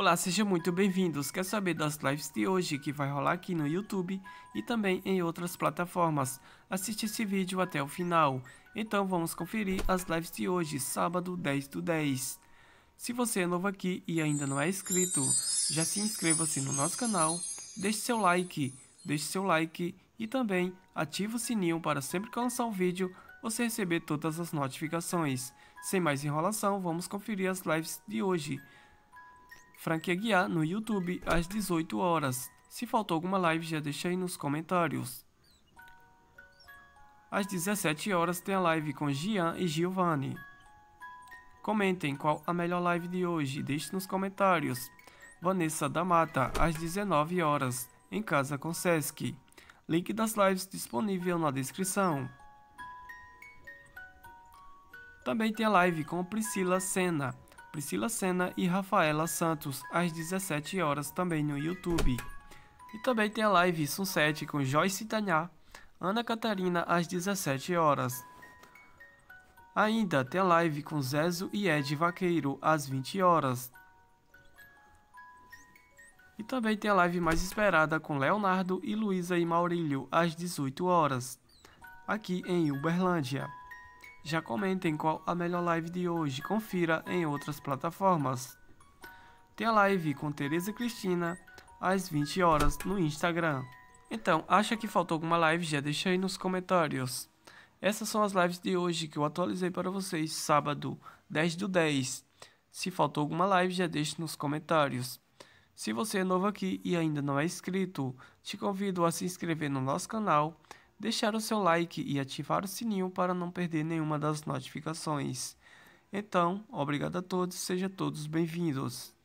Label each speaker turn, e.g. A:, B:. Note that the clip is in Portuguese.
A: Olá, sejam muito bem-vindos. Quer saber das lives de hoje que vai rolar aqui no YouTube e também em outras plataformas? Assiste esse vídeo até o final. Então vamos conferir as lives de hoje, sábado 10 do 10. Se você é novo aqui e ainda não é inscrito, já se inscreva-se no nosso canal, deixe seu like, deixe seu like e também ative o sininho para sempre que lançar um vídeo você receber todas as notificações. Sem mais enrolação, vamos conferir as lives de hoje. Franquia Guiar no YouTube às 18 horas. Se faltou alguma live, já deixa aí nos comentários. Às 17 horas tem a live com Gian e Giovanni. Comentem qual a melhor live de hoje, deixe nos comentários. Vanessa da Mata, às 19 horas, em casa com Sesc. Link das lives disponível na descrição. Também tem a live com Priscila Senna, Priscila Senna e Rafaela Santos, às 17 horas também no YouTube. E também tem a live Sunset com Joyce Tanhá, Ana Catarina, às 17 horas. Ainda tem a live com Zezo e Ed Vaqueiro, às 20 horas. E também tem a live mais esperada com Leonardo e Luísa e Maurílio, às 18 horas, aqui em Uberlândia. Já comentem qual a melhor live de hoje, confira em outras plataformas. Tem a live com Tereza Cristina às 20 horas no Instagram. Então, acha que faltou alguma live? Já deixa aí nos comentários. Essas são as lives de hoje que eu atualizei para vocês, sábado 10 do 10. Se faltou alguma live, já deixe nos comentários. Se você é novo aqui e ainda não é inscrito, te convido a se inscrever no nosso canal deixar o seu like e ativar o sininho para não perder nenhuma das notificações. Então, obrigado a todos, sejam todos bem-vindos.